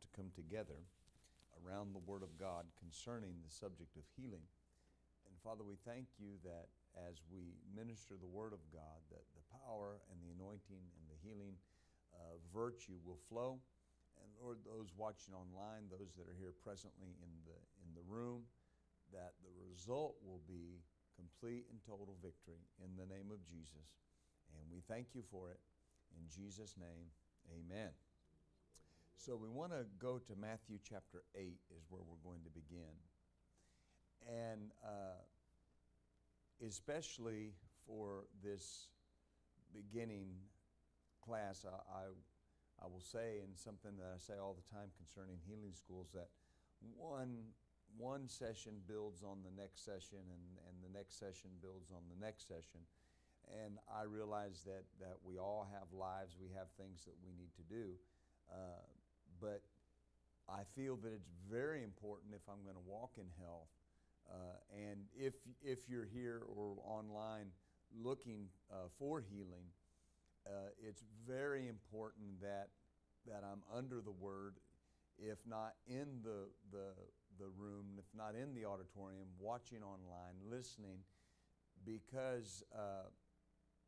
to come together around the Word of God concerning the subject of healing. And Father, we thank you that as we minister the Word of God, that the power and the anointing and the healing uh, virtue will flow. And Lord, those watching online, those that are here presently in the, in the room, that the result will be complete and total victory in the name of Jesus. And we thank you for it. In Jesus' name, amen. So we want to go to Matthew chapter 8, is where we're going to begin. And uh, especially for this beginning class, I, I, I will say, and something that I say all the time concerning healing schools, that one, one session builds on the next session, and, and the next session builds on the next session. And I realize that, that we all have lives, we have things that we need to do. Uh, but I feel that it's very important if I'm going to walk in health. Uh, and if, if you're here or online looking uh, for healing, uh, it's very important that, that I'm under the Word, if not in the, the, the room, if not in the auditorium, watching online, listening, because uh,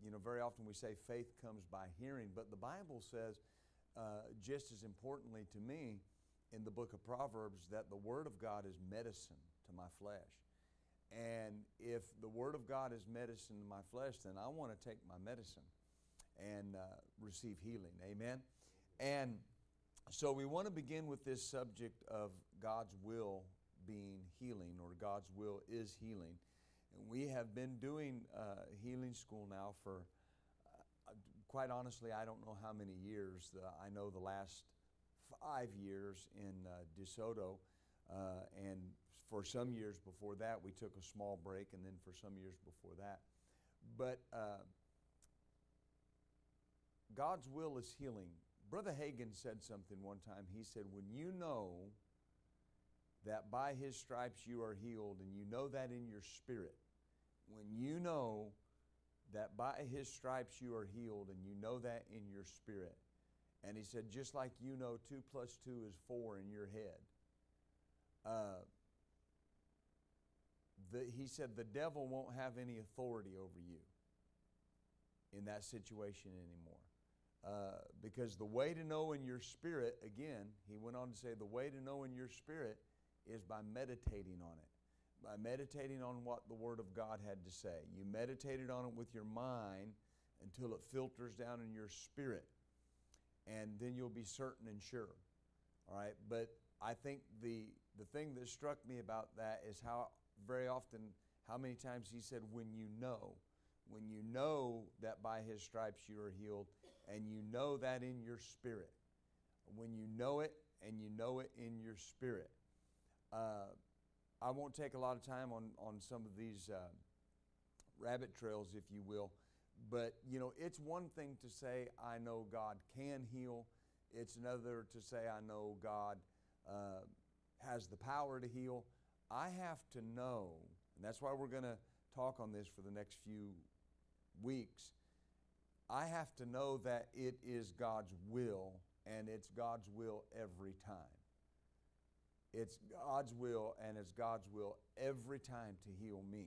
you know, very often we say faith comes by hearing, but the Bible says, uh, just as importantly to me, in the book of Proverbs, that the Word of God is medicine to my flesh. And if the Word of God is medicine to my flesh, then I want to take my medicine and uh, receive healing. Amen? And so we want to begin with this subject of God's will being healing, or God's will is healing. And we have been doing uh, healing school now for, quite honestly, I don't know how many years. I know the last five years in uh, DeSoto. Uh, and for some years before that, we took a small break, and then for some years before that. But uh, God's will is healing. Brother Hagin said something one time. He said, When you know that by His stripes you are healed, and you know that in your spirit, when you know that by his stripes you are healed and you know that in your spirit. And he said, just like you know two plus two is four in your head. Uh, the, he said, the devil won't have any authority over you in that situation anymore. Uh, because the way to know in your spirit, again, he went on to say, the way to know in your spirit is by meditating on it by meditating on what the Word of God had to say. You meditated on it with your mind until it filters down in your spirit, and then you'll be certain and sure. All right, but I think the, the thing that struck me about that is how very often, how many times he said, when you know, when you know that by his stripes you are healed, and you know that in your spirit. When you know it and you know it in your spirit. Uh, I won't take a lot of time on, on some of these uh, rabbit trails, if you will. But, you know, it's one thing to say, I know God can heal. It's another to say, I know God uh, has the power to heal. I have to know, and that's why we're going to talk on this for the next few weeks. I have to know that it is God's will, and it's God's will every time. It's God's will, and it's God's will every time to heal me,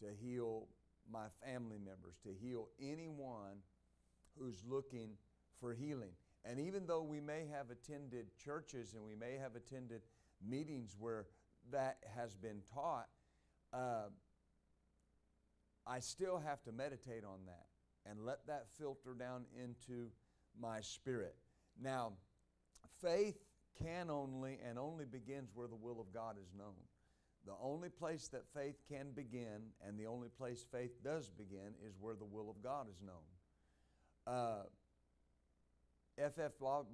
to heal my family members, to heal anyone who's looking for healing. And even though we may have attended churches and we may have attended meetings where that has been taught, uh, I still have to meditate on that and let that filter down into my spirit. Now, faith can only and only begins where the will of God is known. The only place that faith can begin and the only place faith does begin is where the will of God is known. Uh, F.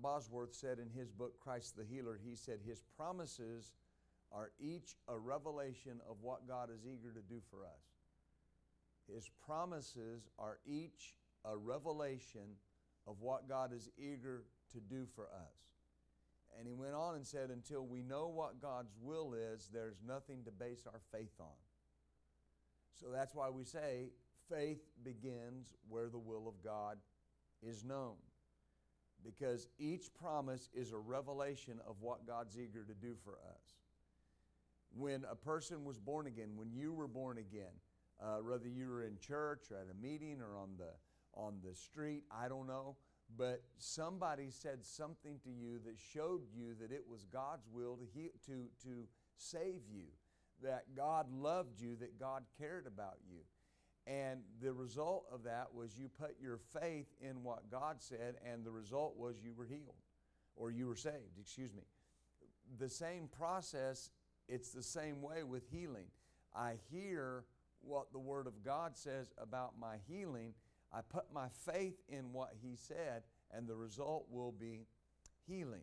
Bosworth said in his book, Christ the Healer, he said, His promises are each a revelation of what God is eager to do for us. His promises are each a revelation of what God is eager to do for us. And he went on and said, Until we know what God's will is, there's nothing to base our faith on. So that's why we say faith begins where the will of God is known. because each promise is a revelation of what God's eager to do for us. When a person was born again, when you were born again, uh, whether you were in church or at a meeting or on the on the street, I don't know, but somebody said something to you that showed you that it was God's will to heal, to to save you, that God loved you, that God cared about you. And the result of that was you put your faith in what God said, and the result was you were healed or you were saved, excuse me. The same process, it's the same way with healing. I hear what the Word of God says about my healing. I put my faith in what He said, and the result will be healing.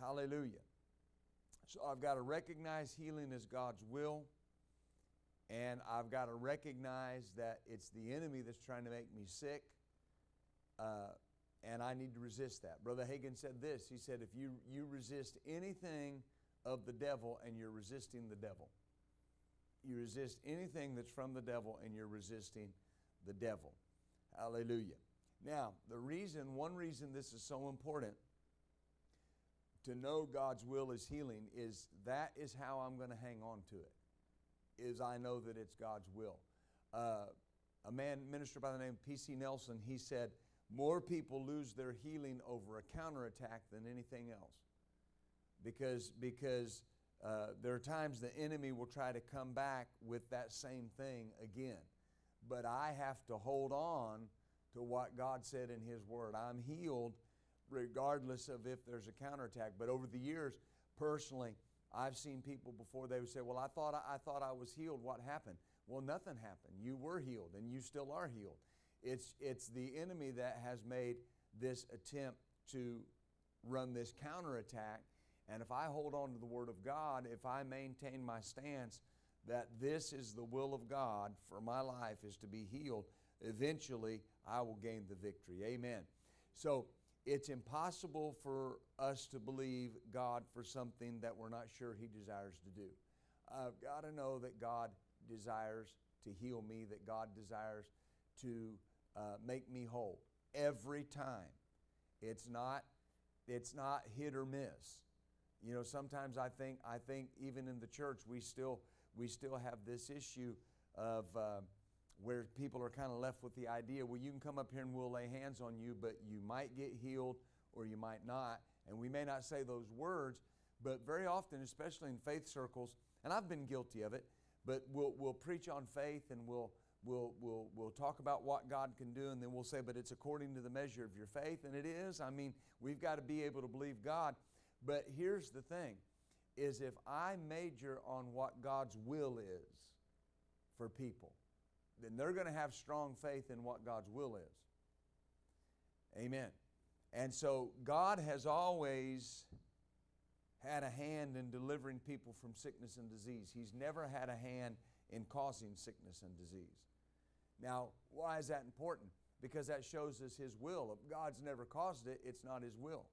Hallelujah. So I've got to recognize healing as God's will. And I've got to recognize that it's the enemy that's trying to make me sick. Uh, and I need to resist that. Brother Hagin said this He said, If you, you resist anything of the devil and you're resisting the devil, you resist anything that's from the devil and you're resisting the devil. Hallelujah. Now, the reason, one reason this is so important to know God's will is healing is that is how I'm going to hang on to it is I know that it's God's will. Uh, a man, minister by the name of P.C. Nelson, he said, More people lose their healing over a counterattack than anything else. Because, because uh, there are times the enemy will try to come back with that same thing again. But I have to hold on to what God said in His Word. I'm healed regardless of if there's a counterattack. But over the years, personally, I've seen people before they would say, Well, I thought I, I, thought I was healed. What happened? Well, nothing happened. You were healed and you still are healed. It's, it's the enemy that has made this attempt to run this counterattack. And if I hold on to the Word of God, if I maintain my stance that this is the will of God for my life is to be healed, eventually I will gain the victory. Amen. So it's impossible for us to believe God for something that we're not sure He desires to do. I've got to know that God desires to heal me, that God desires to uh, make me whole every time. It's not, it's not hit or miss. You know, sometimes I think, I think even in the church we still, we still have this issue of. Uh, where people are kind of left with the idea, well, you can come up here and we'll lay hands on you, but you might get healed or you might not. And we may not say those words, but very often, especially in faith circles, and I've been guilty of it, but we'll, we'll preach on faith and we'll, we'll, we'll, we'll talk about what God can do, and then we'll say, but it's according to the measure of your faith. And it is. I mean, we've got to be able to believe God. But here's the thing is if I major on what God's will is for people, then they're going to have strong faith in what God's will is. Amen. And so God has always had a hand in delivering people from sickness and disease. He's never had a hand in causing sickness and disease. Now, why is that important? Because that shows us His will. If God's never caused it, it's not His will.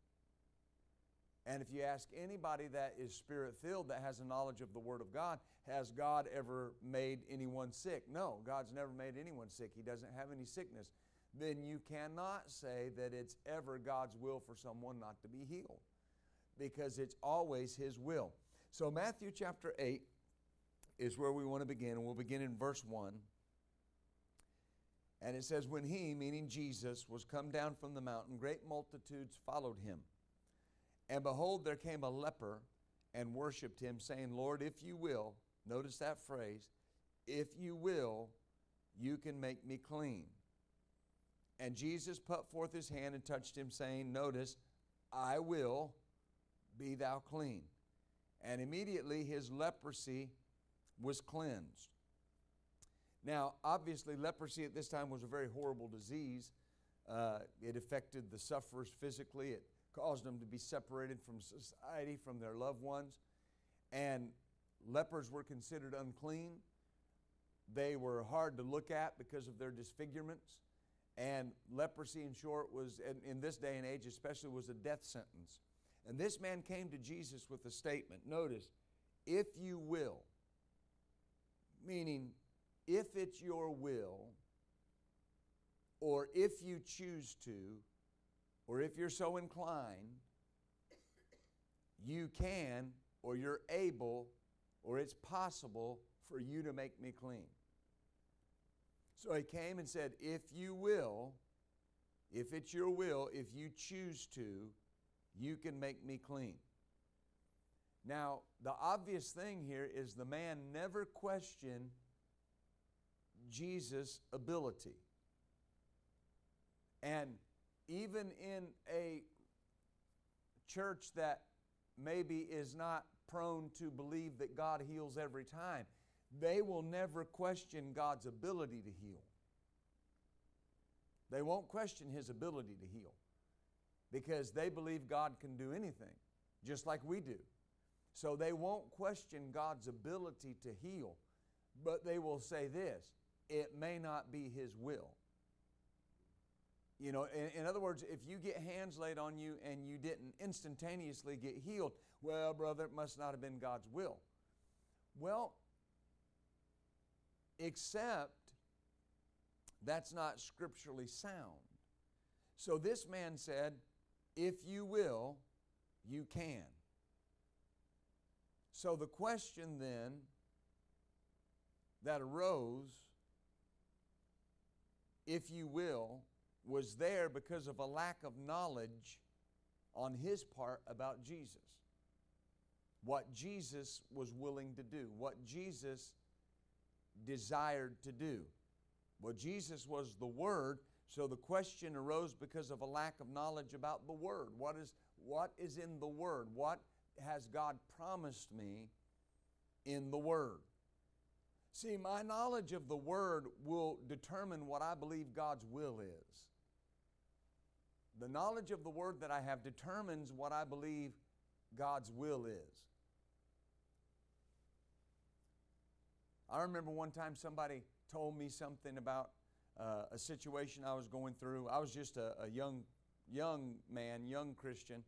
And if you ask anybody that is spirit filled, that has a knowledge of the Word of God, has God ever made anyone sick? No, God's never made anyone sick. He doesn't have any sickness. Then you cannot say that it's ever God's will for someone not to be healed because it's always His will. So, Matthew chapter 8 is where we want to begin, and we'll begin in verse 1. And it says, When he, meaning Jesus, was come down from the mountain, great multitudes followed him. And behold, there came a leper and worshiped him, saying, Lord, if you will, notice that phrase, if you will, you can make me clean. And Jesus put forth his hand and touched him, saying, Notice, I will, be thou clean. And immediately his leprosy was cleansed. Now, obviously, leprosy at this time was a very horrible disease. Uh, it affected the sufferers physically, it caused them to be separated from society, from their loved ones. And lepers were considered unclean. They were hard to look at because of their disfigurements. And leprosy, in short, was, in, in this day and age especially, was a death sentence. And this man came to Jesus with a statement. Notice, if you will, meaning if it's your will, or if you choose to, or if you're so inclined, you can or you're able or it's possible for you to make me clean. So he came and said, If you will, if it's your will, if you choose to, you can make me clean. Now, the obvious thing here is the man never questioned Jesus' ability. And even in a church that maybe is not prone to believe that God heals every time, they will never question God's ability to heal. They won't question His ability to heal because they believe God can do anything, just like we do. So they won't question God's ability to heal, but they will say this it may not be His will. You know, in, in, other words, if you get hands laid on you and you didn't instantaneously get healed, well, brother, it must not have been God's will. Well, except that's not scripturally sound. So this man said, If you will, you can. So the question then that arose, if you will, was there because of a lack of knowledge on his part about Jesus. What Jesus was willing to do, what Jesus desired to do. Well, Jesus was the Word, so the question arose because of a lack of knowledge about the Word. What is, what is in the Word? What has God promised me in the Word? See, my knowledge of the Word will determine what I believe God's will is. The knowledge of the Word that I have determines what I believe God's will is. I remember one time somebody told me something about uh, a situation I was going through. I was just a, a, young, young man, young Christian,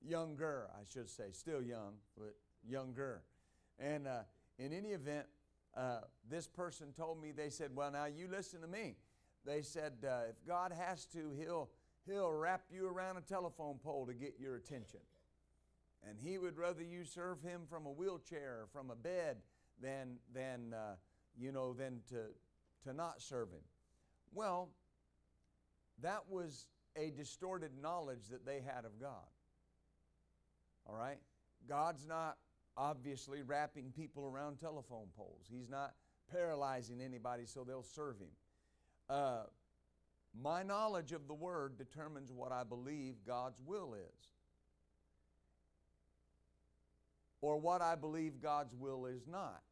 younger, I should say, still young, but younger. And uh, in any event, uh, this person told me, they said, Well, now you listen to me. They said, uh, If God has to, he'll, he'll wrap you around a telephone pole to get your attention. And He would rather you serve Him from a wheelchair or from a bed than, than uh, you know, than to, to not serve Him. Well, that was a distorted knowledge that they had of God. All right? God's not obviously wrapping people around telephone poles, He's not paralyzing anybody so they'll serve Him. Uh, my knowledge of the Word determines what I believe God's will is. Or what I believe God's will is not.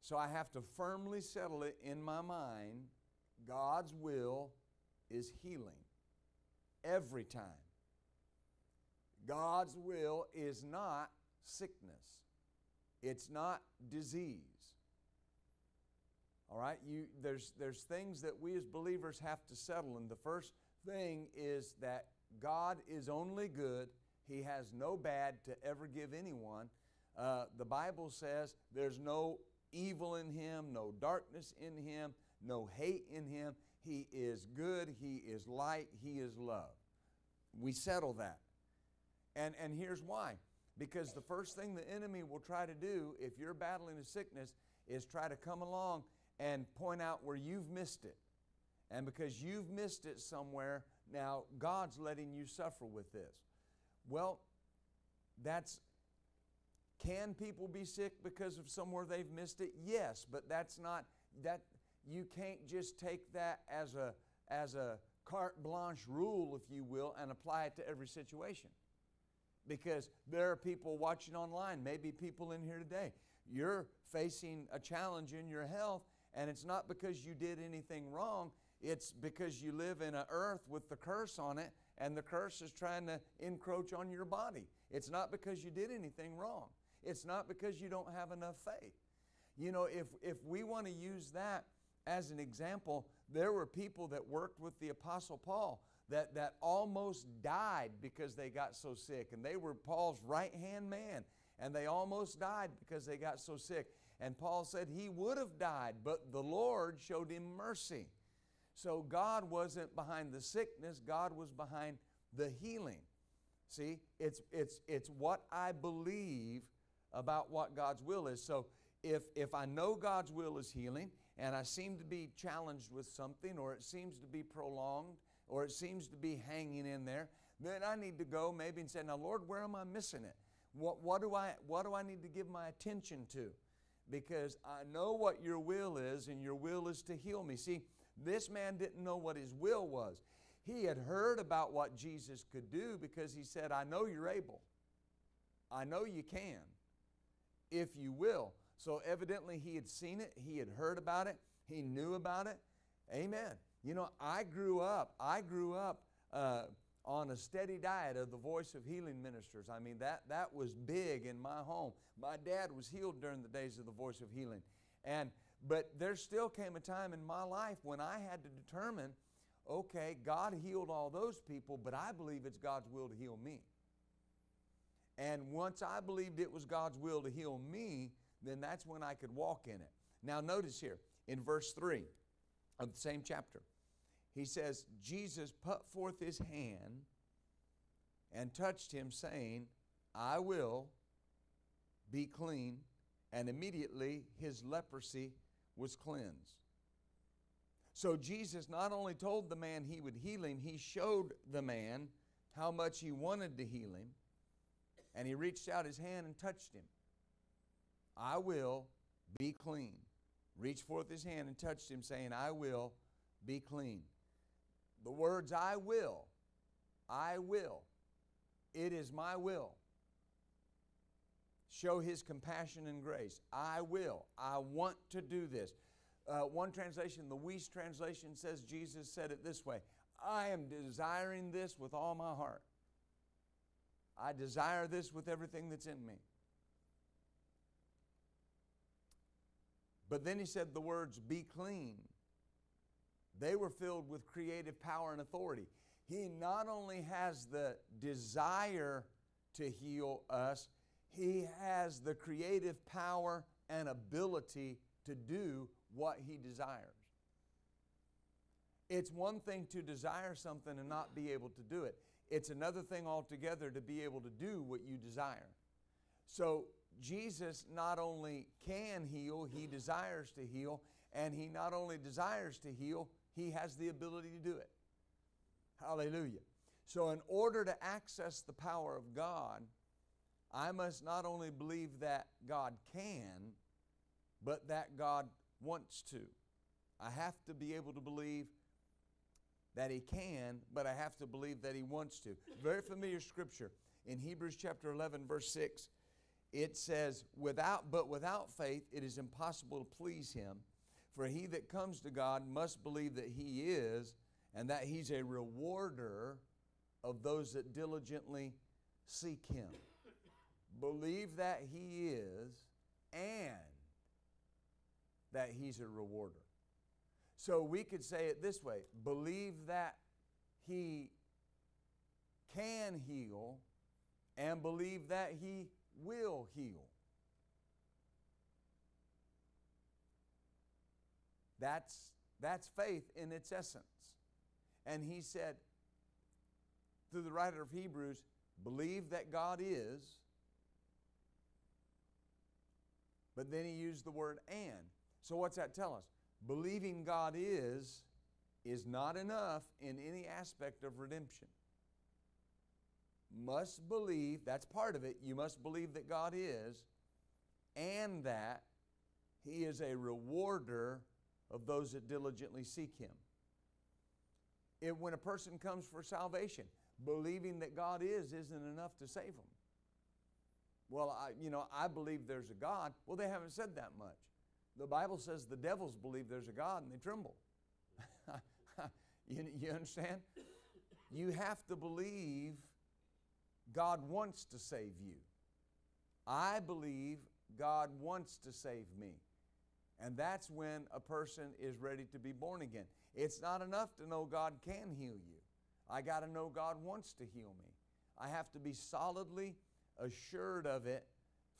So I have to firmly settle it in my mind God's will is healing every time. God's will is not sickness, it's not disease. All right, you, there's, there's things that we as believers have to settle, and the first thing is that God is only good. He has no bad to ever give anyone. Uh, the Bible says there's no evil in him, no darkness in him, no hate in him. He is good, he is light, he is love. We settle that. And, and here's why. Because the first thing the enemy will try to do if you're battling a sickness is try to come along and point out where you've missed it. And because you've missed it somewhere, now God's letting you suffer with this. Well, that's can people be sick because of somewhere they've missed it? Yes, but that's not that you can't just take that as a as a carte blanche rule, if you will, and apply it to every situation. Because there are people watching online, maybe people in here today. You're facing a challenge in your health, and it's not because you did anything wrong, it's because you live in an earth with the curse on it, and the curse is trying to encroach on your body. It's not because you did anything wrong. It's not because you don't have enough faith. You know, if, if we want to use that as an example, there were people that worked with the Apostle Paul that, that almost died because they got so sick. And they were Paul's right hand man. And they almost died because they got so sick. And Paul said he would have died, but the Lord showed him mercy. So God wasn't behind the sickness, God was behind the healing. See, it's, it's, it's what I believe about what God's will is. So if, if I know God's will is healing and I seem to be challenged with something or it seems to be prolonged or it seems to be hanging in there, then I need to go maybe and say, Now, Lord, where am I missing it? What, what, do I, what do I need to give my attention to? Because I know what your will is, and your will is to heal me. See, this man didn't know what his will was. He had heard about what Jesus could do because he said, I know you're able. I know you can, if you will. So evidently he had seen it, he had heard about it, he knew about it. Amen. You know, I grew up, I grew up uh, on a steady diet of the voice of healing ministers. I mean, that, that was big in my home. My dad was healed during the days of the voice of healing. And but there still came a time in my life when I had to determine, okay, God healed all those people, but I believe it's God's will to heal me. And once I believed it was God's will to heal me, then that's when I could walk in it. Now, notice here in verse 3 of the same chapter, he says, Jesus put forth his hand and touched him, saying, I will be clean. And immediately his leprosy was cleansed. So Jesus not only told the man he would heal him, he showed the man how much he wanted to heal him. And he reached out his hand and touched him. I will be clean. Reached forth his hand and touched him, saying, I will be clean. The words I will, I will, it is my will. Show his compassion and grace. I will. I want to do this. Uh, one translation, the Wuest translation says Jesus said it this way I am desiring this with all my heart. I desire this with everything that's in me. But then he said the words, be clean. They were filled with creative power and authority. He not only has the desire to heal us, he has the creative power and ability to do what he desires. It's one thing to desire something and not be able to do it. It's another thing altogether to be able to do what you desire. So, Jesus not only can heal, he desires to heal, and he not only desires to heal, he has the ability to do it. Hallelujah. So, in order to access the power of God, I must not only believe that God can, but that God wants to. I have to be able to believe that He can, but I have to believe that He wants to. Very familiar scripture in Hebrews chapter 11, verse 6. It says, without, but without faith it is impossible to please Him. For he that comes to God must believe that He is, and that He's a rewarder of those that diligently seek Him. Believe that He is, and that He's a rewarder. So we could say it this way believe that He can heal, and believe that He will heal. That's, that's faith in its essence. And he said, through the writer of Hebrews, believe that God is, but then he used the word and. So what's that tell us? Believing God is is not enough in any aspect of redemption. Must believe, that's part of it, you must believe that God is, and that He is a rewarder of those that diligently seek Him. If, when a person comes for salvation, believing that God is isn't enough to save them. Well, I, you know, I believe there's a God. Well, they haven't said that much. The Bible says the devils believe there's a God and they tremble. you, you understand? You have to believe God wants to save you. I believe God wants to save me. And that's when a person is ready to be born again. It's not enough to know God can heal you. I got to know God wants to heal me. I have to be solidly assured of it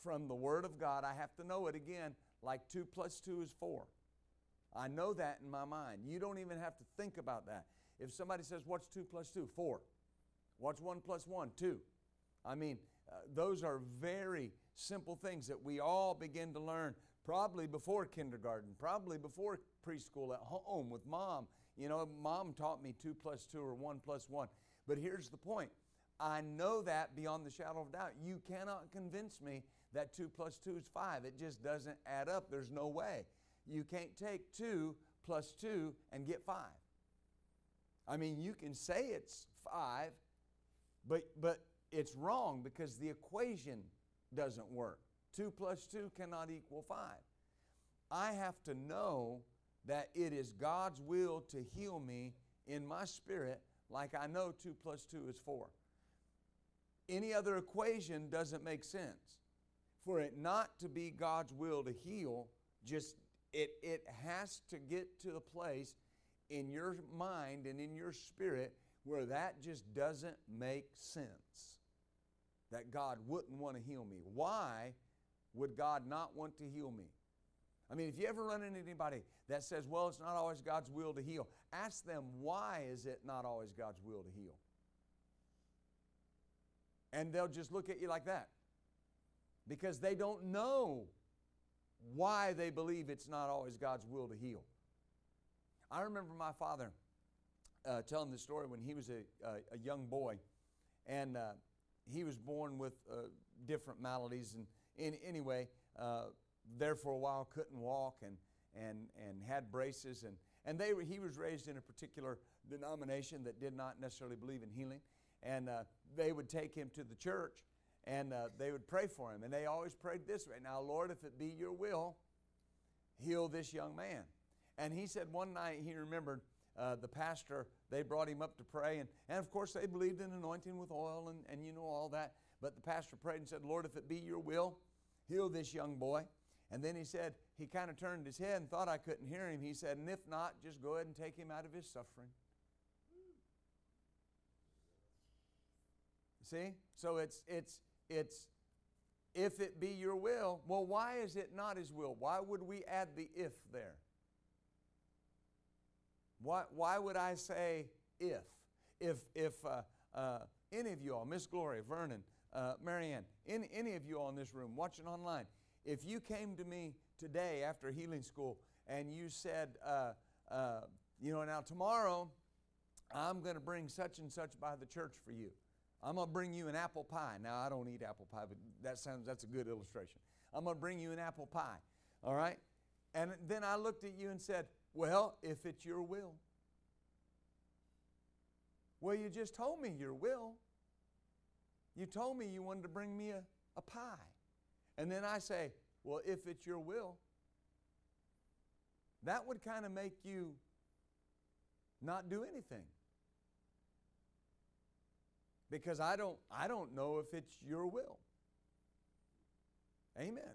from the Word of God. I have to know it again, like 2 plus 2 is 4. I know that in my mind. You don't even have to think about that. If somebody says, What's 2 plus 2? 4. What's 1 plus 1? 2. I mean, uh, those are very simple things that we all begin to learn probably before kindergarten, probably before preschool at home with mom. You know, mom taught me 2 plus 2 or 1 plus 1. But here's the point I know that beyond the shadow of doubt. You cannot convince me that 2 plus 2 is 5. It just doesn't add up. There's no way. You can't take 2 plus 2 and get 5. I mean, you can say it's 5, but, but it's wrong because the equation doesn't work. 2 plus 2 cannot equal 5. I have to know that it is God's will to heal me in my spirit like I know 2 plus 2 is 4. Any other equation doesn't make sense. For it not to be God's will to heal, just it, it has to get to the place in your mind and in your spirit where that just doesn't make sense. That God wouldn't want to heal me. Why would God not want to heal me? I mean, if you ever run into anybody that says, well, it's not always God's will to heal, ask them, why is it not always God's will to heal? And they'll just look at you like that because they don't know why they believe it's not always God's will to heal. I remember my father uh, telling the story when he was a, a, a young boy, and uh, he was born with uh, different maladies. And in, anyway, uh, there for a while couldn't walk and, and, and had braces. And, and they were, he was raised in a particular denomination that did not necessarily believe in healing. And uh, they would take him to the church and uh, they would pray for him. And they always prayed this way Now, Lord, if it be your will, heal this young man. And he said one night he remembered uh, the pastor, they brought him up to pray. And, and of course, they believed in anointing with oil and, and you know all that. But the pastor prayed and said, Lord, if it be your will, heal this young boy. And then he said, he kind of turned his head and thought I couldn't hear him. He said, and if not, just go ahead and take him out of his suffering. See? So it's, it's, it's, if it be your will. Well, why is it not his will? Why would we add the if there? Why, why would I say if? If, if uh, uh, any of you all, Miss Gloria, Vernon, uh, Marianne, any, any of you all in this room watching online, if you came to me today after healing school and you said, uh, uh, you know, now tomorrow I'm going to bring such and such by the church for you. I'm going to bring you an apple pie. Now, I don't eat apple pie, but that sounds, that's a good illustration. I'm going to bring you an apple pie. All right? And then I looked at you and said, well, if it's your will. Well, you just told me your will. You told me you wanted to bring me a, a pie. And then I say, well, if it's your will, that would kind of make you not do anything. Because I don't, I don't know if it's your will. Amen.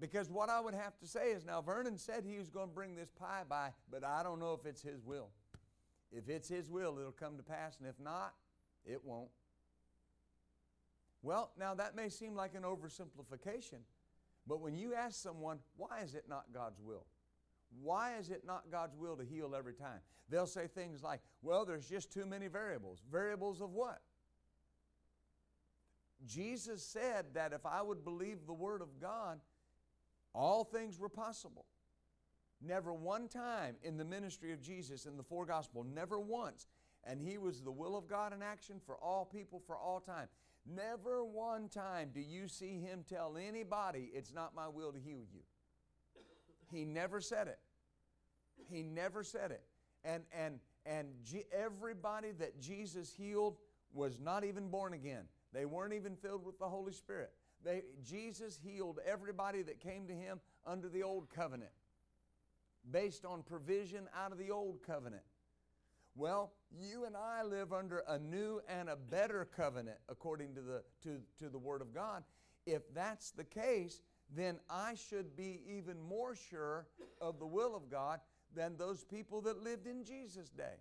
Because what I would have to say is now, Vernon said he was going to bring this pie by, but I don't know if it's his will. If it's his will, it'll come to pass, and if not, it won't. Well, now that may seem like an oversimplification, but when you ask someone, why is it not God's will? Why is it not God's will to heal every time? They'll say things like, well, there's just too many variables. Variables of what? Jesus said that if I would believe the Word of God, all things were possible. Never one time in the ministry of Jesus in the four gospel, never once. And he was the will of God in action for all people for all time. Never one time do you see him tell anybody, it's not my will to heal you. He never said it. He never said it. And, and, and G- everybody that Jesus healed was not even born again. They weren't even filled with the Holy Spirit. They, Jesus healed everybody that came to him under the old covenant, based on provision out of the old covenant. Well, you and I live under a new and a better covenant according to the, to, to the Word of God. If that's the case, then I should be even more sure of the will of God than those people that lived in Jesus' day.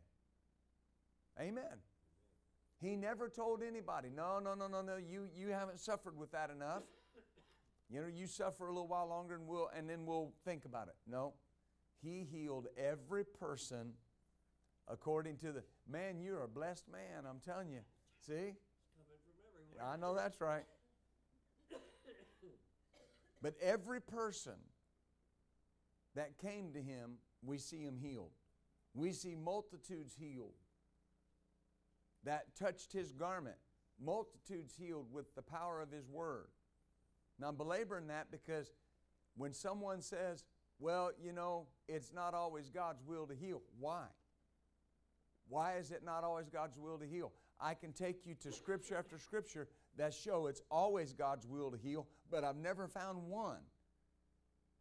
Amen. He never told anybody, no, no, no, no, no, you, you haven't suffered with that enough. You know, you suffer a little while longer and, we'll, and then we'll think about it. No. He healed every person according to the. Man, you're a blessed man, I'm telling you. See? I know that's right. But every person that came to him, we see him healed. We see multitudes healed that touched his garment, multitudes healed with the power of his word. Now, I'm belaboring that because when someone says, well, you know, it's not always God's will to heal, why? Why is it not always God's will to heal? I can take you to scripture after scripture that show it's always God's will to heal, but I've never found one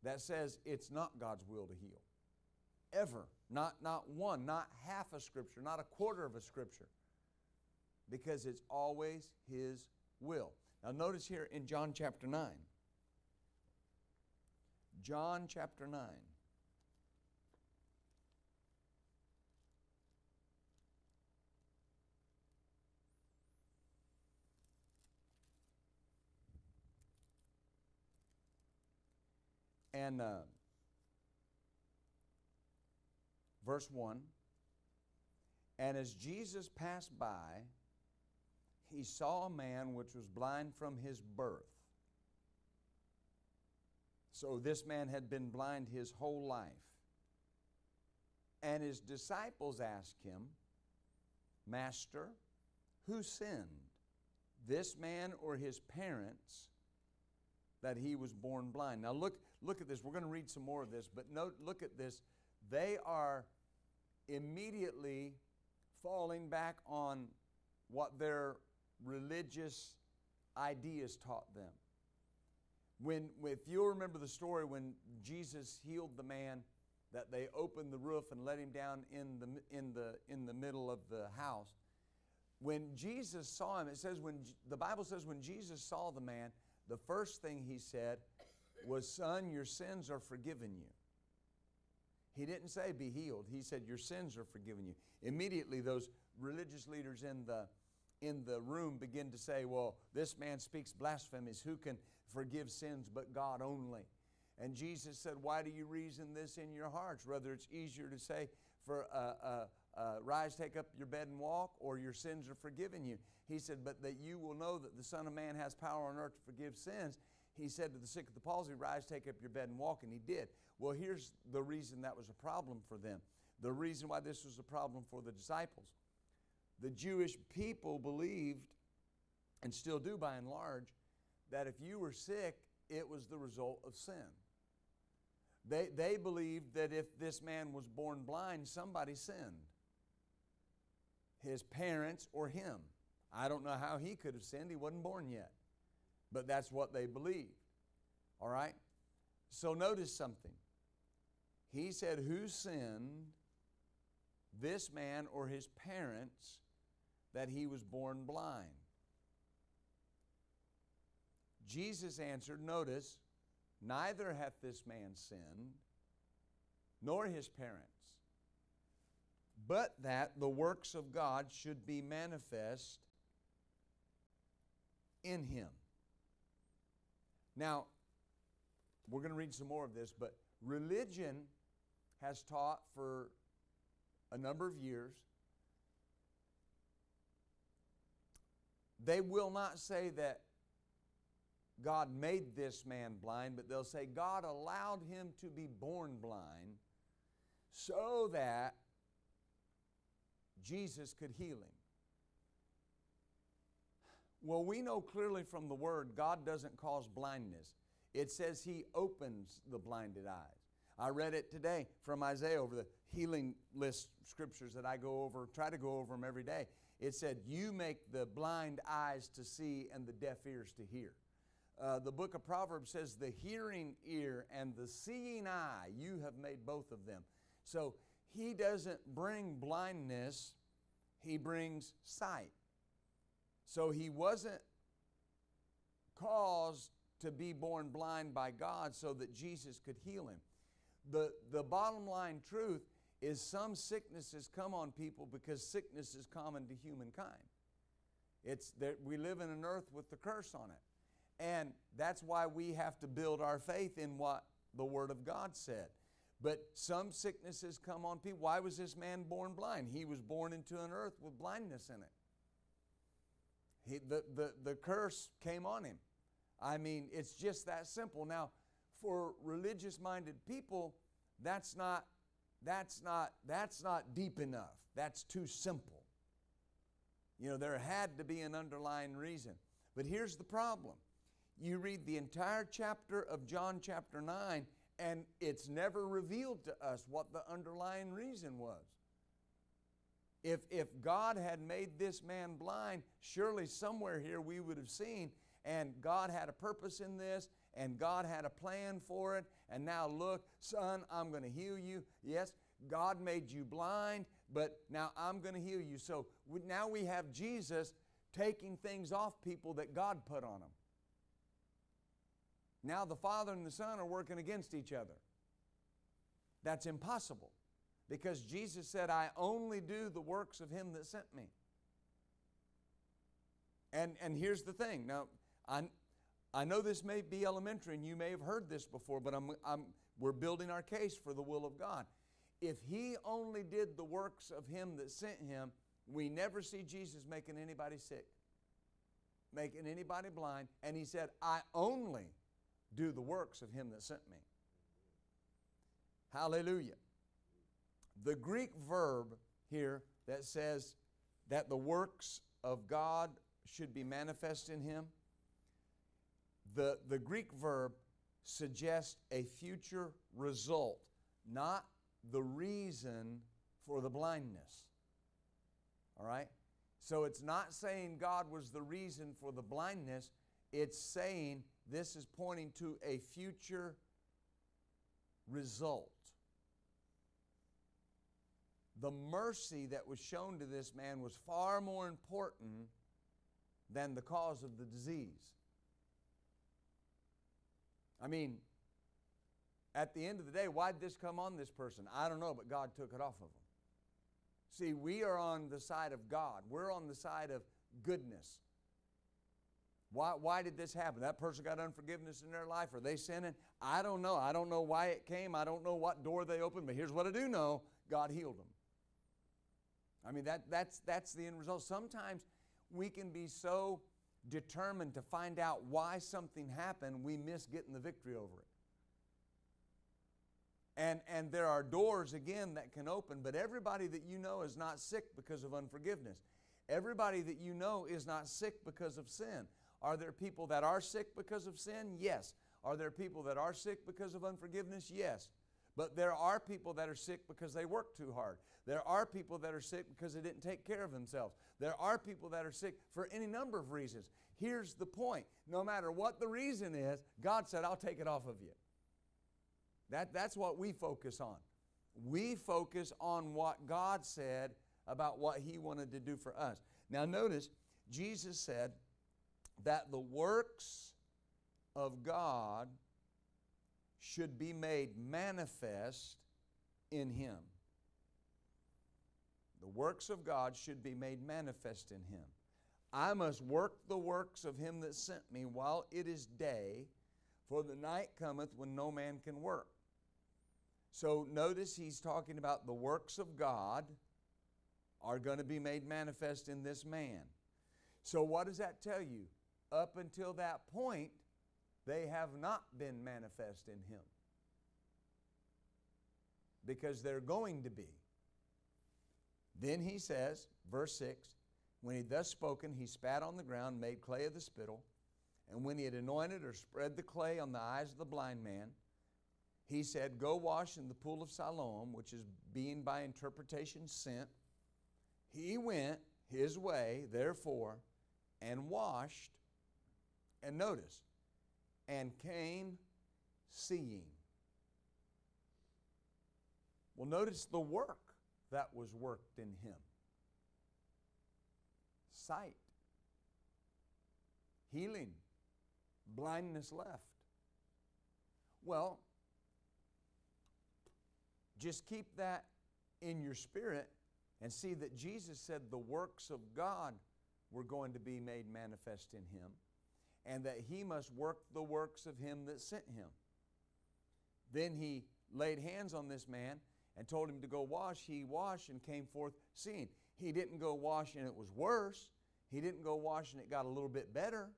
that says it's not God's will to heal. Ever. Not, not one, not half a scripture, not a quarter of a scripture. Because it's always His will. Now, notice here in John chapter 9. John chapter 9. And uh, verse 1 And as Jesus passed by, he saw a man which was blind from his birth. So this man had been blind his whole life. And his disciples asked him, Master, who sinned, this man or his parents, that he was born blind? Now look, look at this. We're going to read some more of this, but note, look at this. They are immediately falling back on what their religious ideas taught them. When, if you'll remember the story when Jesus healed the man, that they opened the roof and let him down in the, in the, in the middle of the house. When Jesus saw him, it says when the Bible says when Jesus saw the man, the first thing he said was, Son, your sins are forgiven you. He didn't say be healed. He said, Your sins are forgiven you. Immediately, those religious leaders in the, in the room begin to say, Well, this man speaks blasphemies. Who can forgive sins but God only? And Jesus said, Why do you reason this in your hearts? Whether it's easier to say, for uh, uh, uh, rise, take up your bed and walk, or your sins are forgiven you. He said, But that you will know that the Son of Man has power on earth to forgive sins. He said to the sick of the palsy, Rise, take up your bed and walk, and he did. Well, here's the reason that was a problem for them. The reason why this was a problem for the disciples. The Jewish people believed, and still do by and large, that if you were sick, it was the result of sin. They, they believed that if this man was born blind, somebody sinned. His parents or him. I don't know how he could have sinned. He wasn't born yet. But that's what they believed. All right? So notice something. He said, Who sinned, this man or his parents, that he was born blind? Jesus answered, Notice, neither hath this man sinned, nor his parents, but that the works of God should be manifest in him. Now, we're going to read some more of this, but religion has taught for a number of years. They will not say that God made this man blind, but they'll say God allowed him to be born blind so that Jesus could heal him. Well, we know clearly from the Word God doesn't cause blindness. It says He opens the blinded eyes. I read it today from Isaiah over the healing list scriptures that I go over, try to go over them every day. It said, You make the blind eyes to see and the deaf ears to hear. Uh, the book of Proverbs says, The hearing ear and the seeing eye, you have made both of them. So he doesn't bring blindness, he brings sight. So he wasn't caused to be born blind by God so that Jesus could heal him. The, the bottom line truth is some sicknesses come on people because sickness is common to humankind. It's that we live in an earth with the curse on it. And that's why we have to build our faith in what the Word of God said. But some sicknesses come on people. Why was this man born blind? He was born into an earth with blindness in it. He, the, the, the curse came on him. I mean, it's just that simple. Now, for religious minded people, that's not, that's, not, that's not deep enough. That's too simple. You know, there had to be an underlying reason. But here's the problem you read the entire chapter of John chapter 9, and it's never revealed to us what the underlying reason was. If, if God had made this man blind, surely somewhere here we would have seen, and God had a purpose in this, and God had a plan for it, and now look, son, I'm going to heal you. Yes, God made you blind, but now I'm going to heal you. So now we have Jesus taking things off people that God put on them. Now the Father and the Son are working against each other. That's impossible because Jesus said, I only do the works of Him that sent me. And, and here's the thing. Now, I, I know this may be elementary and you may have heard this before, but I'm, I'm, we're building our case for the will of God. If He only did the works of Him that sent Him, we never see Jesus making anybody sick, making anybody blind. And He said, I only do the works of him that sent me. Hallelujah. The Greek verb here that says that the works of God should be manifest in him, the, the Greek verb suggests a future result, not the reason for the blindness. All right? So it's not saying God was the reason for the blindness, it's saying this is pointing to a future result. The mercy that was shown to this man was far more important than the cause of the disease. I mean, at the end of the day, why did this come on this person? I don't know, but God took it off of him. See, we are on the side of God, we're on the side of goodness. Why, why did this happen? That person got unforgiveness in their life. Are they sinning? I don't know. I don't know why it came. I don't know what door they opened, but here's what I do know God healed them. I mean, that, that's, that's the end result. Sometimes we can be so determined to find out why something happened, we miss getting the victory over it. And, and there are doors, again, that can open, but everybody that you know is not sick because of unforgiveness. Everybody that you know is not sick because of sin. Are there people that are sick because of sin? Yes. Are there people that are sick because of unforgiveness? Yes. But there are people that are sick because they work too hard. There are people that are sick because they didn't take care of themselves. There are people that are sick for any number of reasons. Here's the point no matter what the reason is, God said, I'll take it off of you. That, that's what we focus on. We focus on what God said about what He wanted to do for us. Now, notice, Jesus said, that the works of God should be made manifest in Him. The works of God should be made manifest in Him. I must work the works of Him that sent me while it is day, for the night cometh when no man can work. So notice he's talking about the works of God are going to be made manifest in this man. So, what does that tell you? up until that point, they have not been manifest in Him. Because they're going to be. Then he says, verse 6 When he thus spoken, he spat on the ground, made clay of the spittle, and when he had anointed or spread the clay on the eyes of the blind man, he said, Go wash in the pool of Siloam, which is being by interpretation sent. He went his way, therefore, and washed and notice, and came seeing. Well, notice the work that was worked in him sight, healing, blindness left. Well, just keep that in your spirit and see that Jesus said the works of God were going to be made manifest in him and that he must work the works of him that sent him. Then he laid hands on this man and told him to go wash, he washed and came forth seeing. He didn't go wash and it was worse. He didn't go wash and it got a little bit better.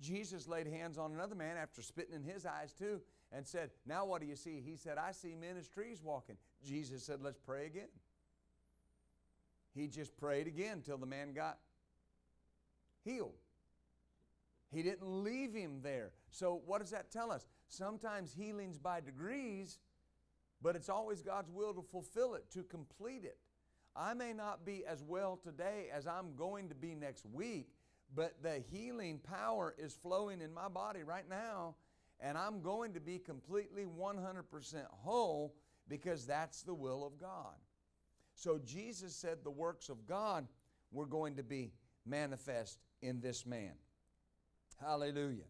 Jesus laid hands on another man after spitting in his eyes too and said, Now what do you see? He said, I see men as trees walking. Jesus said, Let's pray again. He just prayed again till the man got healed. He didn't leave him there. So, what does that tell us? Sometimes healing's by degrees, but it's always God's will to fulfill it, to complete it. I may not be as well today as I'm going to be next week, but the healing power is flowing in my body right now, and I'm going to be completely 100% whole because that's the will of God. So Jesus said the works of God were going to be manifest in this man. Hallelujah.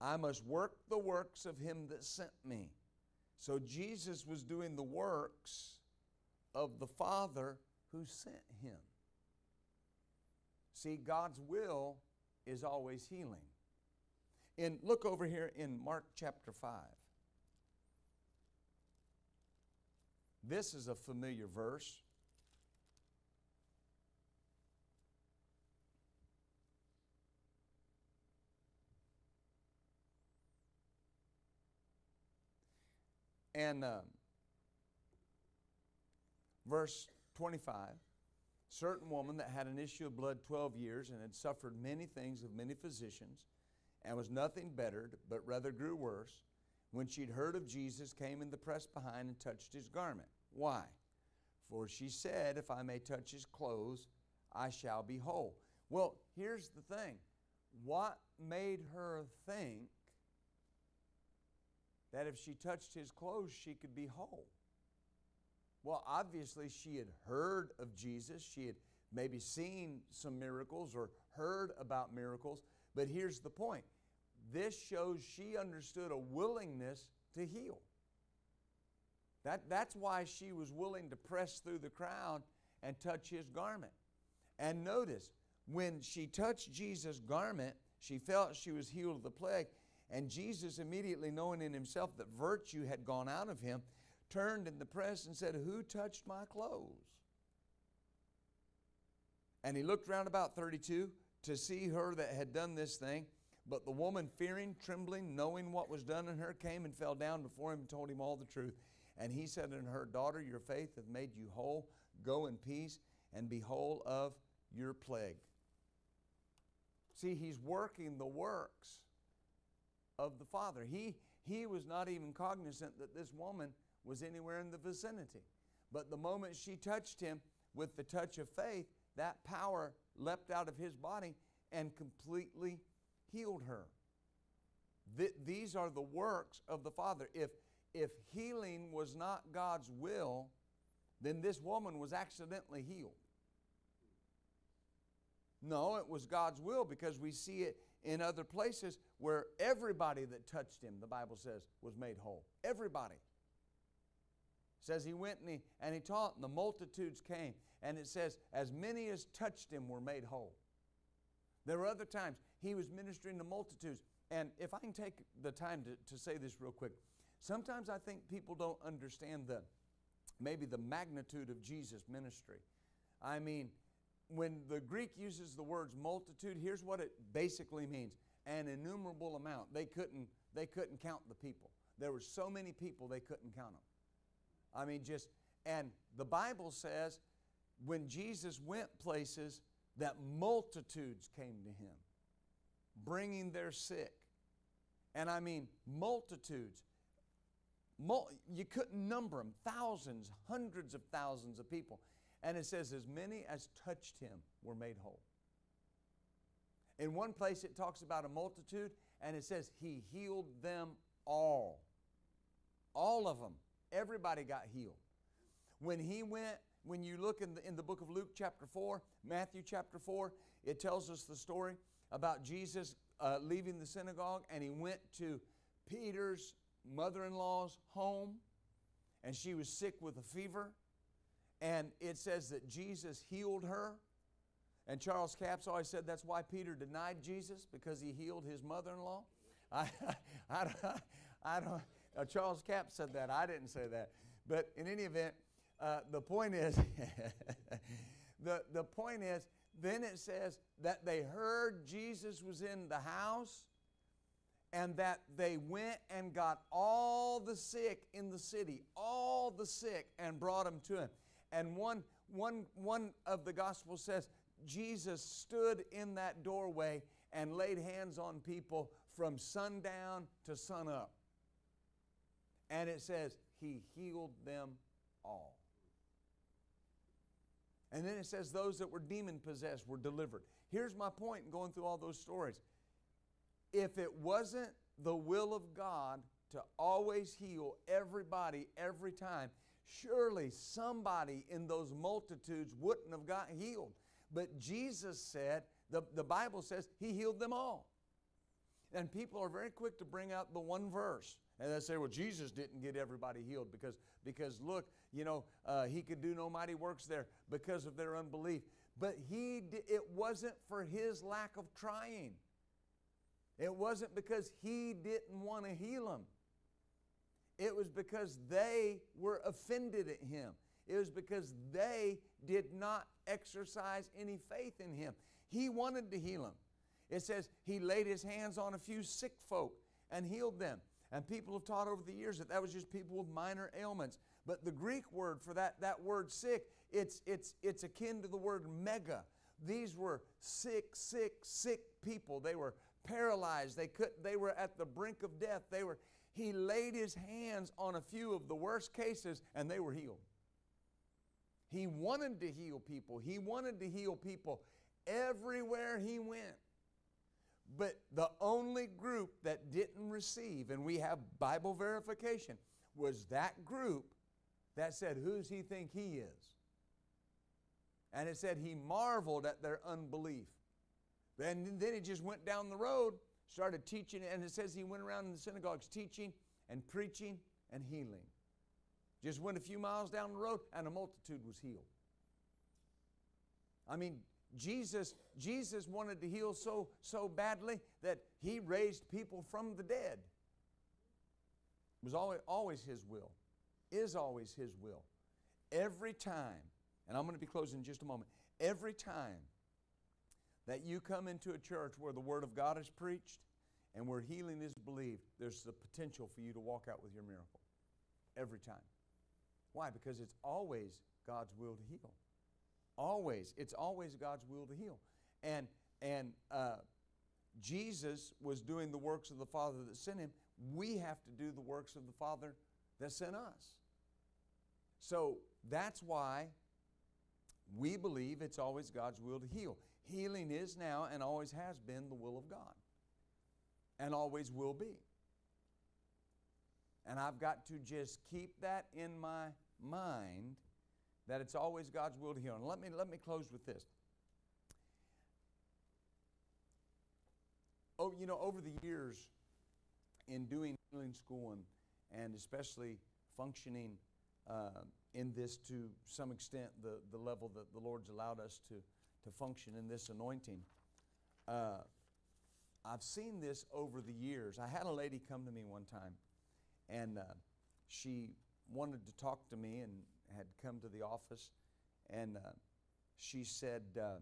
I must work the works of him that sent me. So Jesus was doing the works of the Father who sent him. See, God's will is always healing. And look over here in Mark chapter 5. This is a familiar verse. And um, verse 25 certain woman that had an issue of blood 12 years and had suffered many things of many physicians and was nothing bettered but rather grew worse when she'd heard of jesus came in the press behind and touched his garment. Why? For she said if i may touch his clothes i shall be whole well here's the thing. What made her think that if she touched his clothes, she could be whole. Well, obviously, she had heard of Jesus. She had maybe seen some miracles or heard about miracles. But here's the point this shows she understood a willingness to heal. That, that's why she was willing to press through the crowd and touch his garment. And notice, when she touched Jesus' garment, she felt she was healed of the plague. And Jesus, immediately knowing in himself that virtue had gone out of him, turned in the press and said, Who touched my clothes? And he looked round about 32 to see her that had done this thing. But the woman, fearing, trembling, knowing what was done in her, came and fell down before him and told him all the truth. And he said unto her, Daughter, your faith hath made you whole. Go in peace and be whole of your plague. See, he's working the works of the Father. He, he was not even cognizant that this woman was anywhere in the vicinity. But the moment she touched him with the touch of faith, that power leapt out of his body and completely healed her. Th- these are the works of the Father. If, if healing was not God's will, then this woman was accidentally healed. No, it was God's will because we see it in other places where everybody that touched him, the Bible says, was made whole. Everybody. It says he went and he, and he taught, and the multitudes came. And it says, as many as touched him were made whole. There were other times he was ministering to multitudes. And if I can take the time to, to say this real quick, sometimes I think people don't understand the maybe the magnitude of Jesus' ministry. I mean, when the Greek uses the words multitude, here's what it basically means an innumerable amount. They couldn't, they couldn't count the people. There were so many people they couldn't count them. I mean, just, and the Bible says when Jesus went places, that multitudes came to him, bringing their sick. And I mean, multitudes. You couldn't number them, thousands, hundreds of thousands of people. And it says, as many as touched him were made whole. In one place, it talks about a multitude, and it says, He healed them all. All of them. Everybody got healed. When he went, when you look in the, in the book of Luke, chapter 4, Matthew, chapter 4, it tells us the story about Jesus uh, leaving the synagogue, and he went to Peter's mother in law's home, and she was sick with a fever. And it says that Jesus healed her. And Charles Capps always said that's why Peter denied Jesus because he healed his mother in law. I, I, I, don't, Uh, Charles Capps said that. I didn't say that. But in any event, uh, the point is, the, the point is, then it says that they heard Jesus was in the house and that they went and got all the sick in the city, all the sick, and brought them to him. And one, one, one of the Gospels says Jesus stood in that doorway and laid hands on people from sundown to sunup. And it says he healed them all. And then it says those that were demon possessed were delivered. Here's my point in going through all those stories. If it wasn't the will of God to always heal everybody every time, surely somebody in those multitudes wouldn't have gotten healed. But Jesus said, the, the Bible says, He healed them all. And people are very quick to bring out the one verse. And they say, well, Jesus didn't get everybody healed because, because look, you know, uh, he could do no mighty works there because of their unbelief. But he, it wasn't for his lack of trying. It wasn't because he didn't want to heal them. It was because they were offended at him. It was because they did not exercise any faith in him. He wanted to heal them. It says he laid his hands on a few sick folk and healed them. And people have taught over the years that that was just people with minor ailments. But the Greek word for that, that word sick, it's, it's, it's akin to the word mega. These were sick, sick, sick people. They were paralyzed. They, could, they were at the brink of death. They were, he laid his hands on a few of the worst cases and they were healed. He wanted to heal people. He wanted to heal people everywhere he went. But the only group that didn't receive, and we have Bible verification, was that group that said, Who's he think he is? And it said he marveled at their unbelief. And then he just went down the road, started teaching, and it says he went around in the synagogues teaching and preaching and healing. Just went a few miles down the road, and a multitude was healed. I mean, Jesus, Jesus wanted to heal so, so badly that he raised people from the dead. It was always, always his will, is always his will. Every time, and I'm going to be closing in just a moment, every time that you come into a church where the Word of God is preached and where healing is believed, there's the potential for you to walk out with your miracle. Every time. Why? Because it's always God's will to heal. Always. It's always God's will to heal. And, and uh, Jesus was doing the works of the Father that sent him. We have to do the works of the Father that sent us. So that's why we believe it's always God's will to heal. Healing is now and always has been the will of God, and always will be. And I've got to just keep that in my mind that it's always God's will to heal. And let me, let me close with this. Oh, you know, over the years in doing healing school and, and especially functioning uh, in this to some extent, the, the level that the Lord's allowed us to, to function in this anointing, uh, I've seen this over the years. I had a lady come to me one time, and uh, she wanted to talk to me and had come to the office, and uh, she said, uh,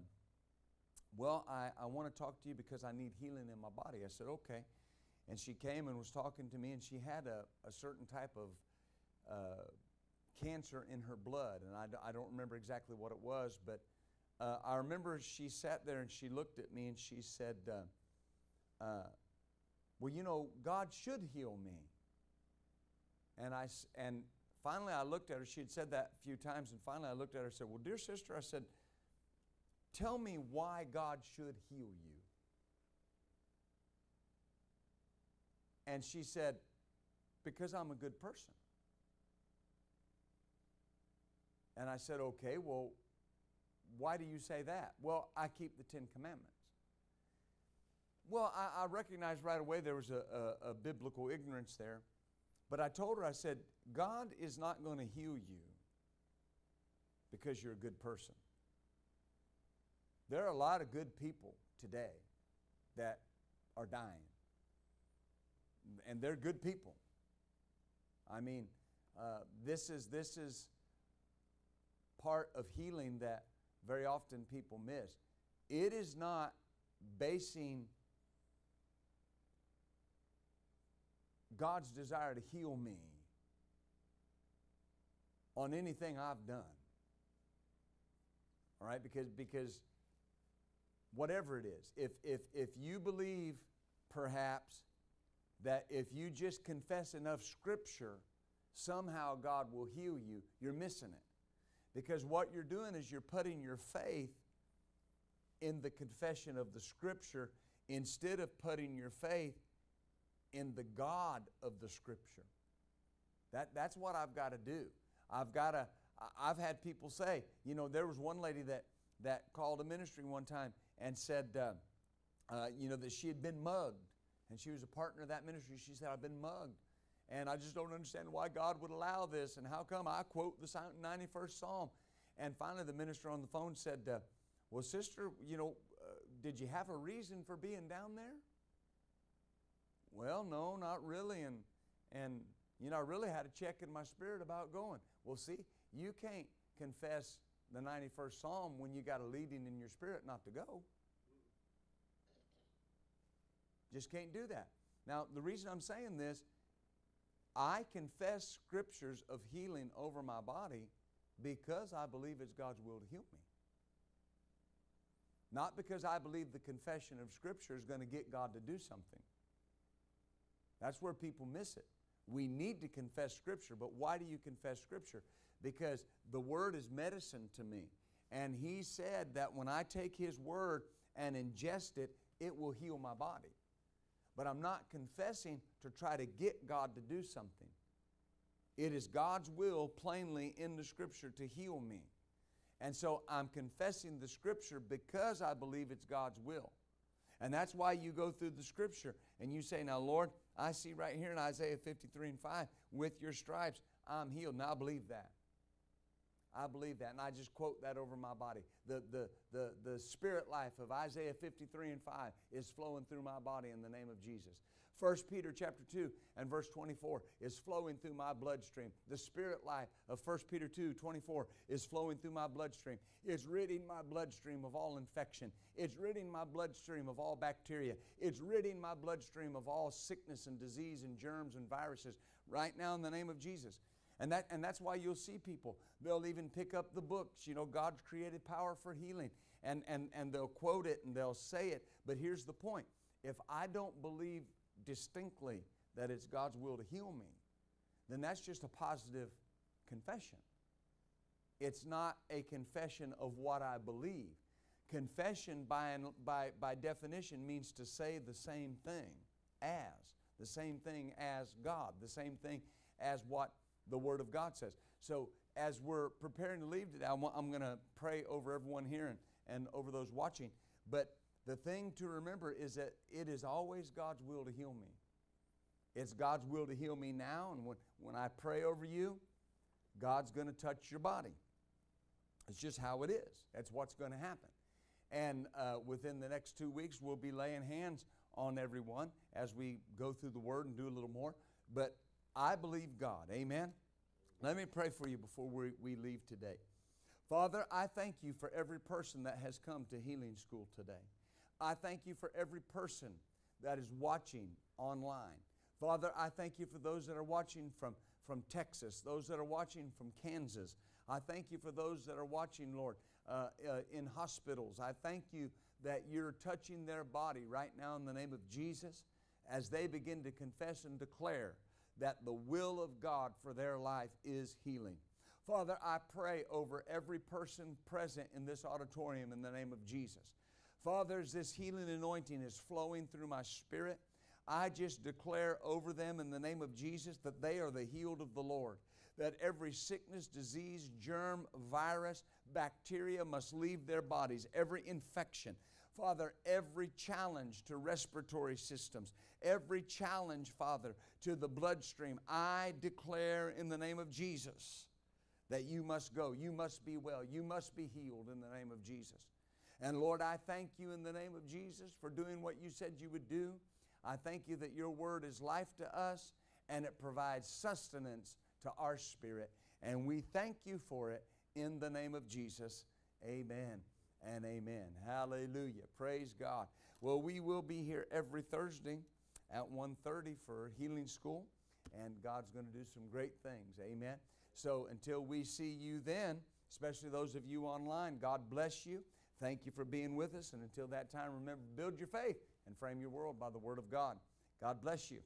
Well, I, I want to talk to you because I need healing in my body. I said, Okay. And she came and was talking to me, and she had a, a certain type of uh, cancer in her blood. And I don't remember exactly what it was, but uh, I remember she sat there and she looked at me and she said, uh, uh, Well, you know, God should heal me. And, I, and finally I looked at her. She had said that a few times, and finally I looked at her and said, Well, dear sister, I said, Tell me why God should heal you. And she said, Because I'm a good person. And I said, Okay, well, why do you say that? Well, I keep the Ten Commandments. Well, I, I recognized right away there was a, a, a biblical ignorance there. But I told her, I said, God is not going to heal you because you're a good person. There are a lot of good people today that are dying. And they're good people. I mean, uh, this is this is part of healing that very often people miss. It is not basing God's desire to heal me on anything I've done. All right, because because whatever it is, if if if you believe perhaps that if you just confess enough scripture, somehow God will heal you, you're missing it. Because what you're doing is you're putting your faith in the confession of the scripture instead of putting your faith in the God of the scripture. That, that's what I've got to do. I've got to, I've had people say, you know, there was one lady that, that called a ministry one time and said, uh, uh, you know, that she had been mugged. And she was a partner of that ministry. She said, I've been mugged. And I just don't understand why God would allow this and how come I quote the 91st Psalm. And finally, the minister on the phone said, uh, Well, sister, you know, uh, did you have a reason for being down there? Well, no, not really. And, and you know, I really had a check in my spirit about going. Well, see, you can't confess the 91st Psalm when you got a leading in your spirit not to go. Just can't do that. Now, the reason I'm saying this, I confess scriptures of healing over my body because I believe it's God's will to heal me. Not because I believe the confession of Scripture is going to get God to do something. That's where people miss it. We need to confess Scripture, but why do you confess Scripture? Because the Word is medicine to me. And He said that when I take His Word and ingest it, it will heal my body. But I'm not confessing to try to get God to do something. It is God's will plainly in the Scripture to heal me. And so I'm confessing the Scripture because I believe it's God's will. And that's why you go through the Scripture and you say, Now, Lord, I see right here in Isaiah 53 and 5, with your stripes, I'm healed. Now, I believe that. I believe that. And I just quote that over my body. The, the, the, the spirit life of Isaiah 53 and 5 is flowing through my body in the name of Jesus. 1 Peter chapter 2 and verse 24 is flowing through my bloodstream. The spirit life of 1 Peter 2 24 is flowing through my bloodstream. It's ridding my bloodstream of all infection. It's ridding my bloodstream of all bacteria. It's ridding my bloodstream of all sickness and disease and germs and viruses right now in the name of Jesus. And, that, and that's why you'll see people. They'll even pick up the books, you know, God's creative power for healing. And, and, and they'll quote it and they'll say it. But here's the point if I don't believe distinctly that it's God's will to heal me, then that's just a positive confession. It's not a confession of what I believe. Confession, by, by, by definition, means to say the same thing as, the same thing as God, the same thing as what the Word of God says. So, as we're preparing to leave today, I'm, I'm going to pray over everyone here and, and over those watching. But the thing to remember is that it is always God's will to heal me. It's God's will to heal me now, and when, when I pray over you, God's going to touch your body. It's just how it is. That's what's going to happen. And uh, within the next two weeks, we'll be laying hands on everyone as we go through the Word and do a little more. But I believe God. Amen. Let me pray for you before we, we leave today. Father, I thank you for every person that has come to healing school today. I thank you for every person that is watching online. Father, I thank you for those that are watching from, from Texas, those that are watching from Kansas. I thank you for those that are watching, Lord, uh, uh, in hospitals. I thank you that you're touching their body right now in the name of Jesus as they begin to confess and declare that the will of God for their life is healing. Father, I pray over every person present in this auditorium in the name of Jesus. Father, as this healing anointing is flowing through my spirit, I just declare over them in the name of Jesus that they are the healed of the Lord. That every sickness, disease, germ, virus, bacteria must leave their bodies, every infection. Father, every challenge to respiratory systems, every challenge, Father, to the bloodstream, I declare in the name of Jesus that you must go. You must be well. You must be healed in the name of Jesus. And Lord, I thank you in the name of Jesus for doing what you said you would do. I thank you that your word is life to us and it provides sustenance to our spirit. And we thank you for it in the name of Jesus. Amen and amen. Hallelujah. Praise God. Well, we will be here every Thursday at 1:30 for healing school and God's going to do some great things. Amen. So until we see you then, especially those of you online, God bless you. Thank you for being with us and until that time remember build your faith and frame your world by the word of God. God bless you.